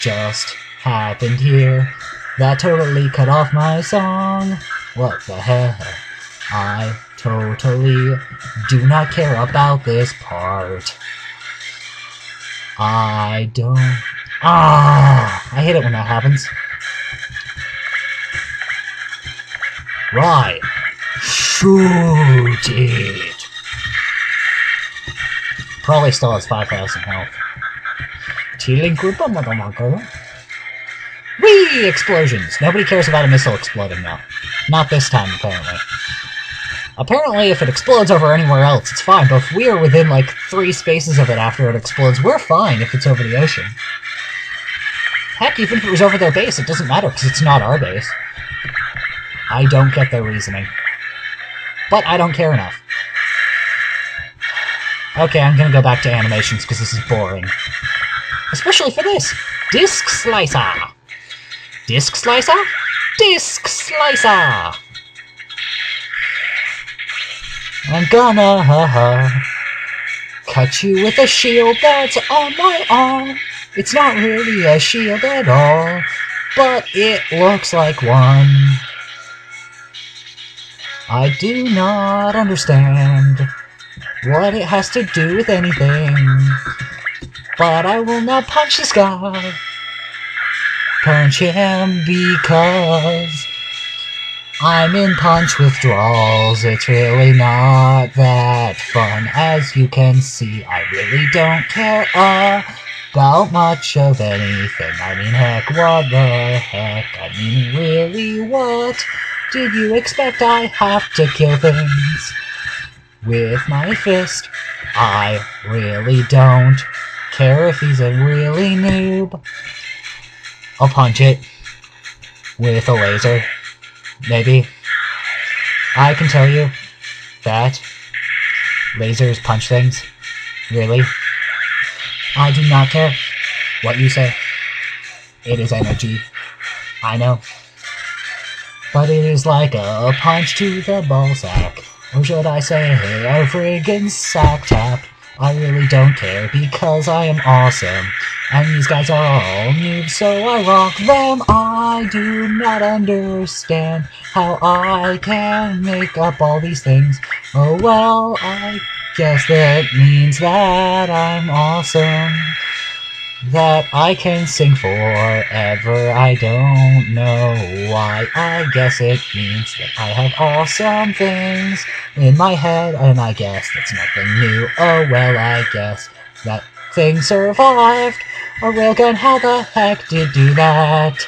just happened here? That totally cut off my song. What the hell? I totally do not care about this part. I don't. Ah! I hate it when that happens. Right. Shoot it. Probably still has 5,000 health. Whee! Explosions. Nobody cares about a missile exploding now. Not this time, apparently. Apparently, if it explodes over anywhere else, it's fine, but if we are within, like, three spaces of it after it explodes, we're fine if it's over the ocean. Heck, even if it was over their base, it doesn't matter, because it's not our base. I don't get their reasoning. But I don't care enough. Okay, I'm gonna go back to animations, because this is boring. Especially for this! Disc Slicer! Disc Slicer? Disc Slicer! I'm gonna ha ha cut you with a shield that's on my arm. It's not really a shield at all, but it looks like one. I do not understand what it has to do with anything, but I will not punch this guy. Punch him because I'm in punch withdrawals. It's really not that fun. As you can see, I really don't care about much of anything. I mean, heck, what the heck? I mean, really, what did you expect? I have to kill things with my fist. I really don't care if he's a really noob. I'll punch it with a laser. Maybe. I can tell you that lasers punch things. Really. I do not care what you say. It is energy. I know. But it is like a punch to the ballsack. Or should I say a friggin' sack tap. I really don't care because I am awesome. And these guys are all noobs, so I rock them. I do not understand how I can make up all these things. Oh well, I guess that means that I'm awesome. That I can sing forever. I don't know why. I guess it means that I have awesome things in my head, and I guess that's nothing new. Oh well, I guess that thing survived. A railgun, how the heck did do that?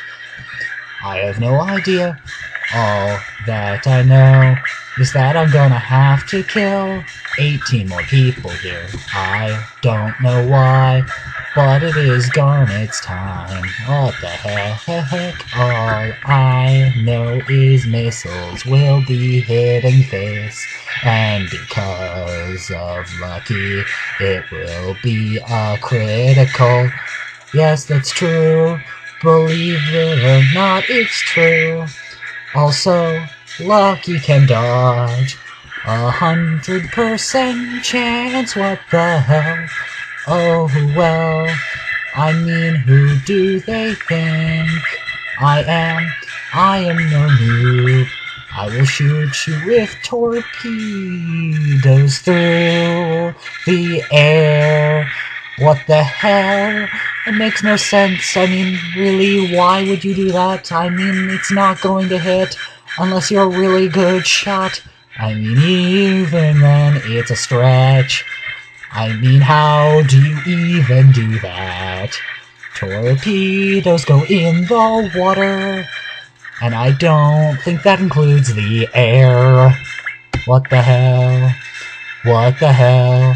I have no idea. All that I know is that I'm gonna have to kill 18 more people here. I don't know why, but it is Garnet's time. What the heck? All I know is missiles will be hitting face. And because of lucky, it will be a critical. Yes, that's true. Believe it or not, it's true. Also, Lucky can dodge. A hundred percent chance, what the hell? Oh well, I mean, who do they think I am? I am no noob. I will shoot you with torpedoes through the air. What the hell? It makes no sense. I mean, really, why would you do that? I mean, it's not going to hit unless you're a really good shot. I mean, even then, it's a stretch. I mean, how do you even do that? Torpedoes go in the water, and I don't think that includes the air. What the hell? What the hell?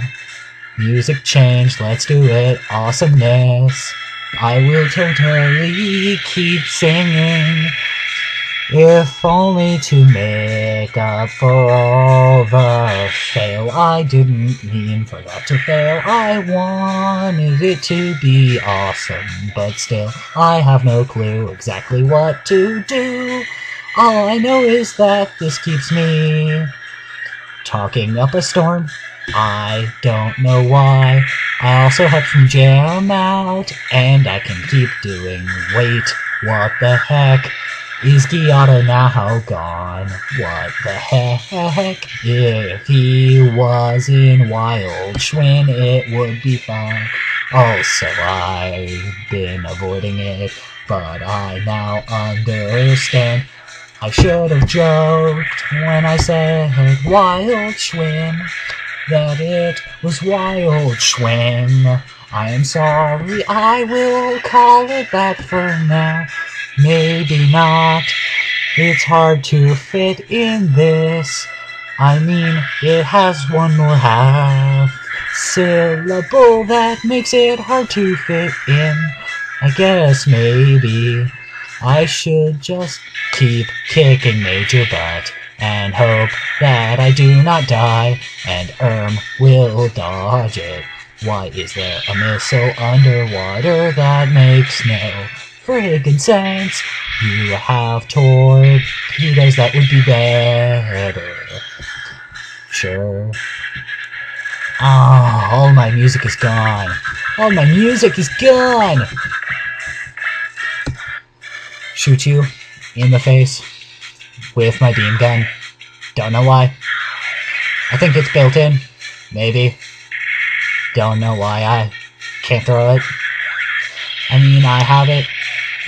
Music change, let's do it. Awesomeness. I will totally keep singing. If only to make up for all the fail. I didn't mean for that to fail. I wanted it to be awesome, but still, I have no clue exactly what to do. All I know is that this keeps me talking up a storm I don't know why. I also helped from jam out, and I can keep doing. Wait, what the heck? Is Giotto now gone? What the heck? If he was in Wild Schwinn, it would be fun. Also, I've been avoiding it, but I now understand. I should have joked when I said Wild Schwinn that it was Wild Schwinn. I am sorry, I will call it that for now. Maybe not. It's hard to fit in this. I mean, it has one more half syllable that makes it hard to fit in. I guess maybe I should just keep kicking major butt and hope that I do not die and Erm will dodge it. Why is there a missile underwater that makes no friggin' sense? You have torpedoes that would be better. Sure. Ah, oh, all my music is gone. All my music is gone! Shoot you in the face with my beam gun. Don't know why. I think it's built in. Maybe. Don't know why I can't throw it. I mean, I have it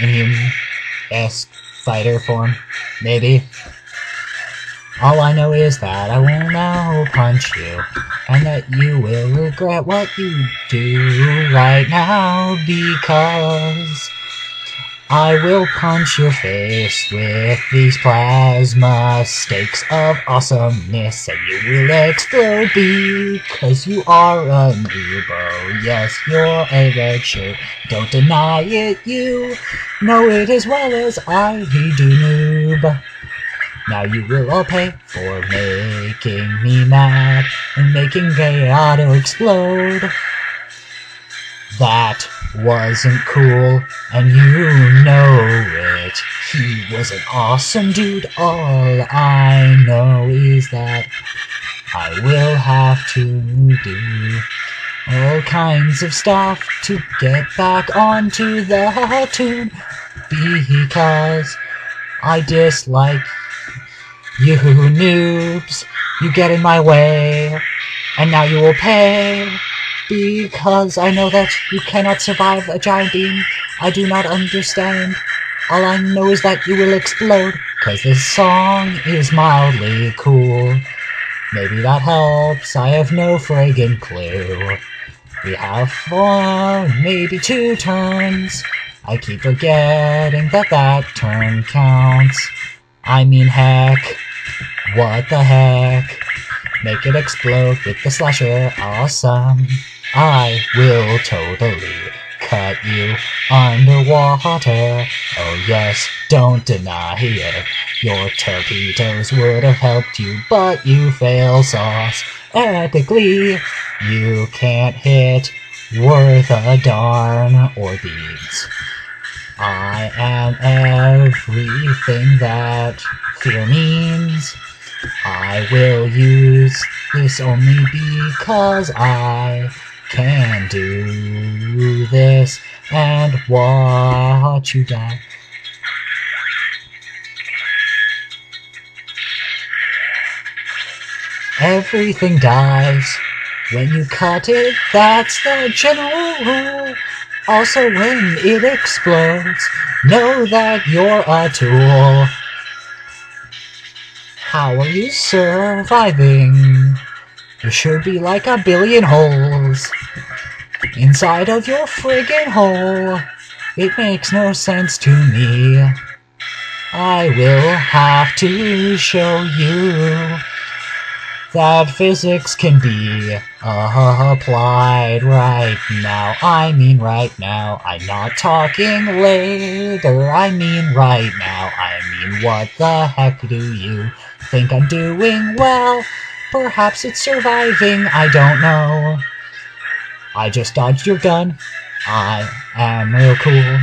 in human-esque fighter form. Maybe. All I know is that I will now punch you, and that you will regret what you do right now, because I will punch your face with these plasma stakes of awesomeness, and you will explode because you are a noobo. Yes, you're a red shirt. Don't deny it, you know it as well as I do, noob. Now you will all pay for making me mad and making Gato explode. That wasn't cool, and you know it. He was an awesome dude. All I know is that I will have to do all kinds of stuff to get back onto the tune because I dislike you noobs, you get in my way, and now you will pay. Because I know that you cannot survive a giant beam. I do not understand. All I know is that you will explode. Cause this song is mildly cool. Maybe that helps, I have no friggin' clue. We have four, maybe two turns. I keep forgetting that that turn counts. I mean heck. What the heck? Make it explode with the slasher, awesome. I will totally cut you underwater. Oh yes, don't deny it. Your torpedoes would have helped you, but you fail sauce. Epically, you can't hit worth a darn or beads. I am everything that fear means. I will use this only because I can do this and watch you die. Everything dies when you cut it, that's the general rule. Also, when it explodes, know that you're a tool. How are you surviving? There should be like a billion holes inside of your friggin' hole. It makes no sense to me. I will have to show you that physics can be uh, applied right now. I mean right now. I'm not talking later. I mean right now. I mean what the heck do you think I'm doing well. Perhaps it's surviving, I don't know. I just dodged your gun. I am real cool.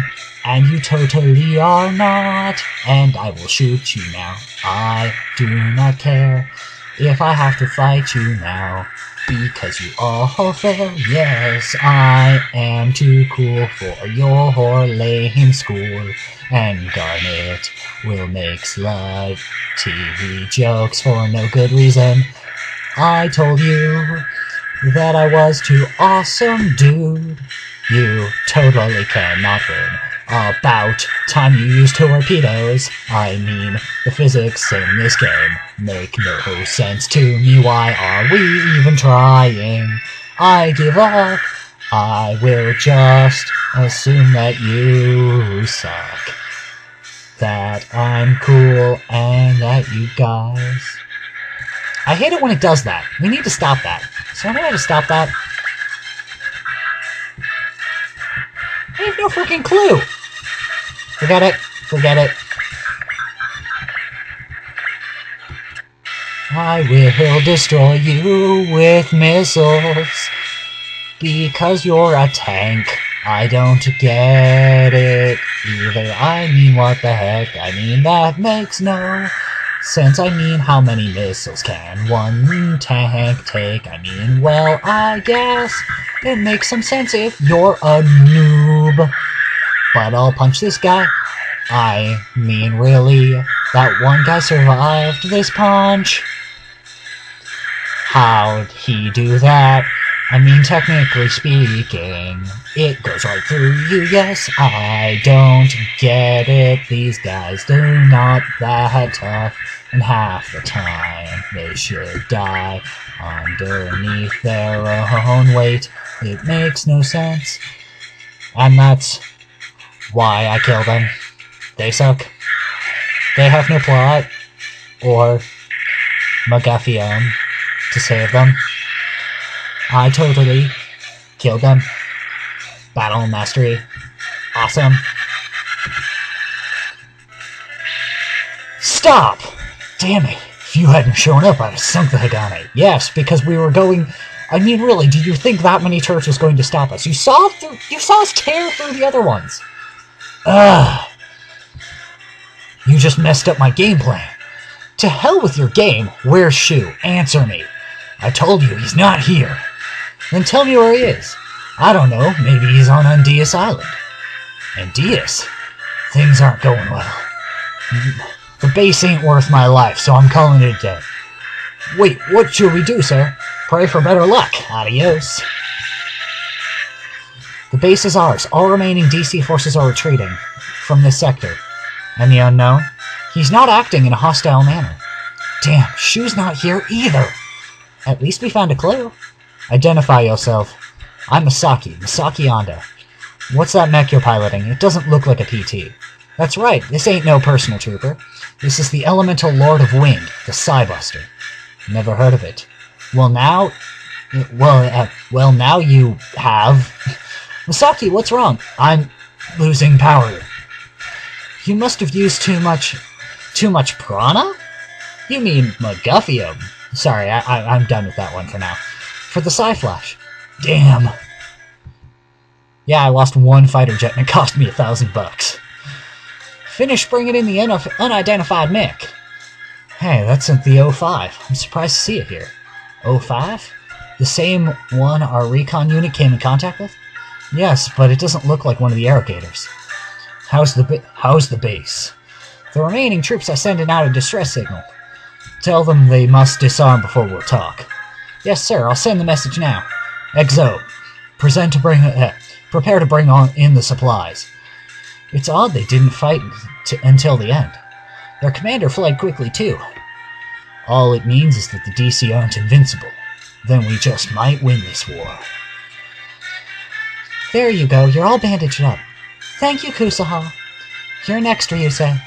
And you totally are not. And I will shoot you now. I do not care if I have to fight you now. Because you all fail, yes, I am too cool for your lame school. And Garnet will make slut TV jokes for no good reason. I told you that I was too awesome, dude. You totally cannot win. About time you use torpedoes. I mean, the physics in this game make no sense to me. Why are we even trying? I give up. I will just assume that you suck. That I'm cool and that you guys. I hate it when it does that. We need to stop that. So to have to stop that. I have no freaking clue. Forget it. Forget it. I will destroy you with missiles because you're a tank. I don't get it either. I mean, what the heck? I mean, that makes no sense. I mean, how many missiles can one tank take? I mean, well, I guess it makes some sense if you're a noob. But I'll punch this guy. I mean, really, that one guy survived this punch? How'd he do that? I mean, technically speaking, it goes right through you. Yes, I don't get it. These guys do not that tough, and half the time they should die underneath their own weight. It makes no sense, and that's why I kill them. They suck. They have no plot or MacGuffin to save them. I totally killed them. Battle mastery. Awesome. Stop! Damn it. If you hadn't shown up, I'd have sunk the Hagane. Yes, because we were going... I mean, really, did you think that many turrets was going to stop us? You saw through, you saw us tear through the other ones. Ugh. You just messed up my game plan. To hell with your game. Where's Shu? Answer me. I told you he's not here. Then tell me where he is. I don't know. Maybe he's on Undius Island. Undius? Things aren't going well. The base ain't worth my life, so I'm calling it a day. Wait, what should we do, sir? Pray for better luck. Adios. The base is ours. All remaining DC forces are retreating from this sector. And the unknown? He's not acting in a hostile manner. Damn, Shu's not here either. At least we found a clue. Identify yourself. I'm Masaki, Masaki Ando. What's that mech you're piloting? It doesn't look like a PT. That's right, this ain't no personal trooper. This is the Elemental Lord of Wind, the Cybuster. Never heard of it. Well now... Well, uh, well now you have. Masaki, what's wrong? I'm losing power. You must have used too much... Too much prana? You mean MacGuffium. Sorry, I, I, I'm done with that one for now. For the Cyflash. Damn. Yeah, I lost one fighter jet and it cost me a thousand bucks. Finish bringing in the un unidentified mech. Hey, that's the O5. I'm surprised to see it here. O5? The same one our recon unit came in contact with? Yes, but it doesn't look like one of the Aerogaters. How's the how's the base? The remaining troops are sending out a distress signal. Tell them they must disarm before we'll talk. Yes, sir. I'll send the message now. Exo, present to bring. Uh, prepare to bring on in the supplies. It's odd they didn't fight until the end. Their commander fled quickly too. All it means is that the DC aren't invincible. Then we just might win this war. There you go. You're all bandaged up. Thank you, Kusuha. You're next, Ryusei.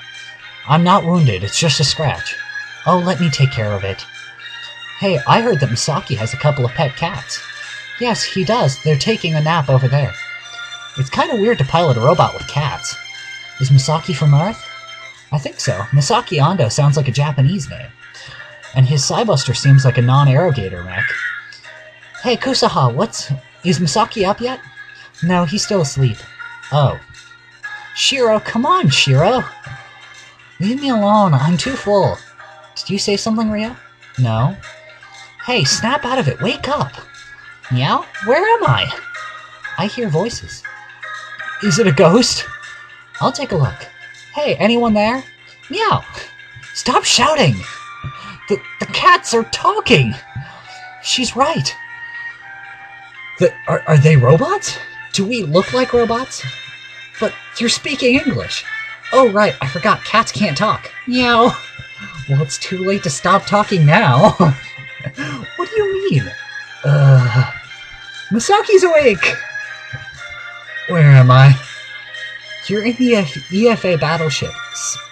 I'm not wounded. It's just a scratch. Oh, let me take care of it. Hey, I heard that Masaki has a couple of pet cats. Yes, he does. They're taking a nap over there. It's kind of weird to pilot a robot with cats. Is Masaki from Earth? I think so. Masaki Ando sounds like a Japanese name. And his Cybuster seems like a non-Aerogater mech. Hey, Kusuha, what's... Is Masaki up yet? No, he's still asleep. Oh. Shiro, come on, Shiro! Leave me alone, I'm too full. Did you say something, Rio? No. Hey, snap out of it. Wake up. Meow? Where am I? I hear voices. Is it a ghost? I'll take a look. Hey, anyone there? Meow. Stop shouting. The, the cats are talking. She's right. The, are, are they robots? Do we look like robots? But you're speaking English. Oh, right, I forgot cats can't talk. Meow. Well, it's too late to stop talking now. mean? Uh, Masaki's awake! Where am I? You're in the EFA battleship.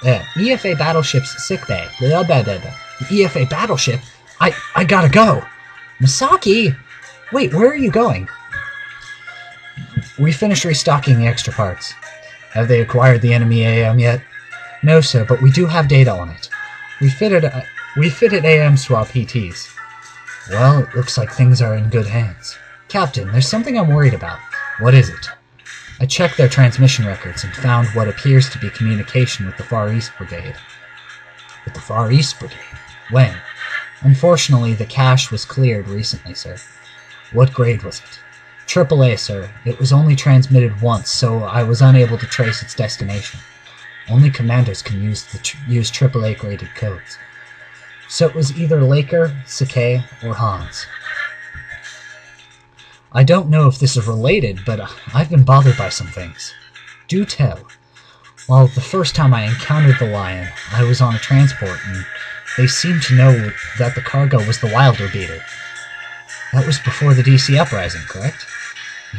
Uh, EFA battleship's sickbay. Blah, blah, blah, blah. The EFA battleship? I, I gotta go. Masaki! Wait, where are you going? We finished restocking the extra parts. Have they acquired the enemy AM yet? No, sir, but we do have data on it. We fitted, uh, we fitted AM swap PTs. Well, it looks like things are in good hands. Captain, there's something I'm worried about. What is it? I checked their transmission records and found what appears to be communication with the Far East Brigade. With the Far East Brigade? When? Unfortunately, the cache was cleared recently, sir. What grade was it? AAA, sir. It was only transmitted once, so I was unable to trace its destination. Only commanders can use the tr use AAA graded codes. So it was either Laker, Sakai, or Hans. I don't know if this is related, but I've been bothered by some things. Do tell. Well, the first time I encountered the lion, I was on a transport, and they seemed to know that the cargo was the Wildraubtier. That was before the DC uprising, correct?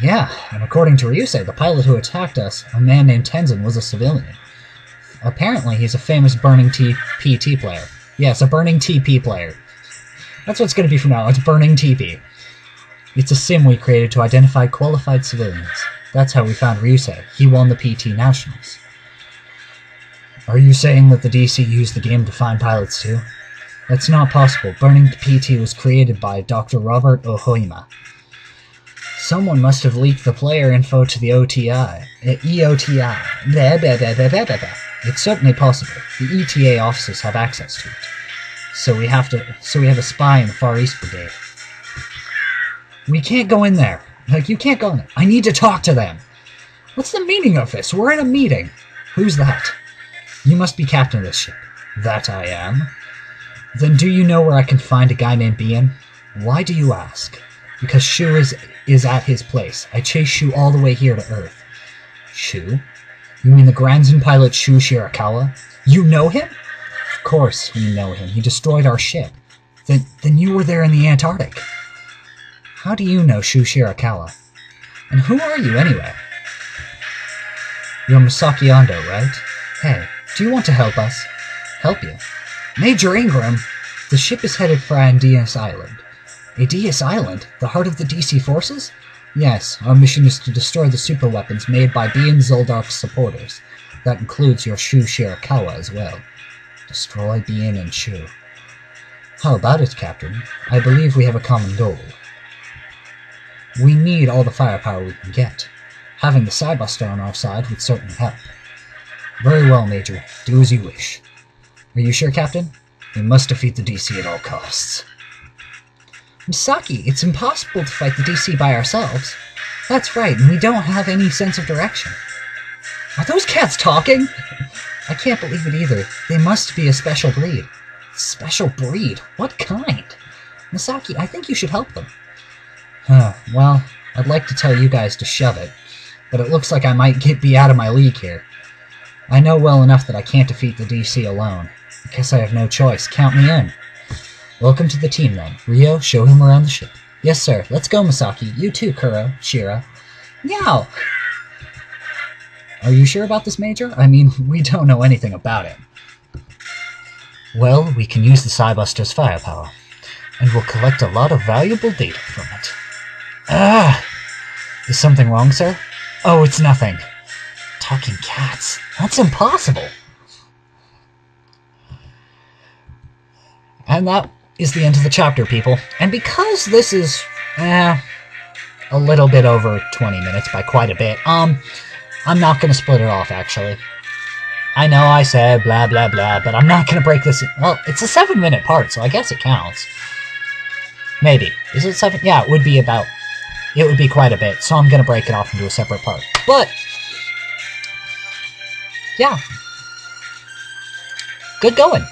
Yeah, and according to Ryusei, the pilot who attacked us, a man named Tenzan, was a civilian. Apparently, he's a famous Burning T PT player. Yes, a Burning TP player. That's what's going to be from now on. It's Burning TP. It's a sim we created to identify qualified civilians. That's how we found Ryusei. He won the PT Nationals. Are you saying that the DC used the game to find pilots too? That's not possible. Burning PT was created by Dr. Robert Oomiya. Someone must have leaked the player info to the OTI. EOTI. Eh, blah, blah, blah, blah. It's certainly possible. The ETA officers have access to it. So we have to so we have a spy in the Far East Brigade. We can't go in there. Like you can't go in there. I need to talk to them. What's the meaning of this? We're in a meeting. Who's that? You must be captain of this ship. That I am. Then do you know where I can find a guy named Bian? Why do you ask? Because Shu is, is at his place. I chased Shu all the way here to Earth. Shu? You mean the Granzon pilot Shu Shirakawa? You know him? Of course we know him. He destroyed our ship. Then, then you were there in the Antarctic. How do you know Shu Shirakawa? And who are you, anyway? You're Masaki Ando, right? Hey, do you want to help us? Help you? Major Ingram! The ship is headed for Andeas Island. Andeas Island? The heart of the DC forces? Yes, our mission is to destroy the superweapons made by Bian Zoldark's supporters. That includes your Shu Shirakawa as well. Destroy Bian and Shu. How about it, Captain? I believe we have a common goal. We need all the firepower we can get. Having the Cybuster on our side would certainly help. Very well, Major. Do as you wish. Are you sure, Captain? We must defeat the DC at all costs. Masaki, it's impossible to fight the DC by ourselves. That's right, and we don't have any sense of direction. Are those cats talking? I can't believe it either. They must be a special breed. Special breed? What kind? Masaki, I think you should help them. Huh, well, I'd like to tell you guys to shove it, but it looks like I might get be out of my league here. I know well enough that I can't defeat the DC alone. I guess I have no choice. Count me in. Welcome to the team, then. Ryo, show him around the ship. Yes, sir. Let's go, Masaki. You too, Kuro. Shira. Meow! Are you sure about this, Major? I mean, we don't know anything about it. Well, we can use the Cybuster's firepower, and we'll collect a lot of valuable data from it. Ah! Is something wrong, sir? Oh, it's nothing. Talking cats. That's impossible. And that is the end of the chapter, people. And because this is, eh, a little bit over 20 minutes by quite a bit, um, I'm not going to split it off, actually. I know I said blah blah blah, but I'm not going to break this. In, Well, it's a seven minute part, so I guess it counts. Maybe. Is it seven? Yeah, it would be about. It would be quite a bit, so I'm gonna break it off into a separate part. But yeah, good going.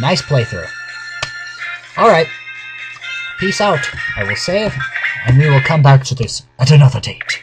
Nice playthrough. All right. Peace out. I will save, and we will come back to this at another date.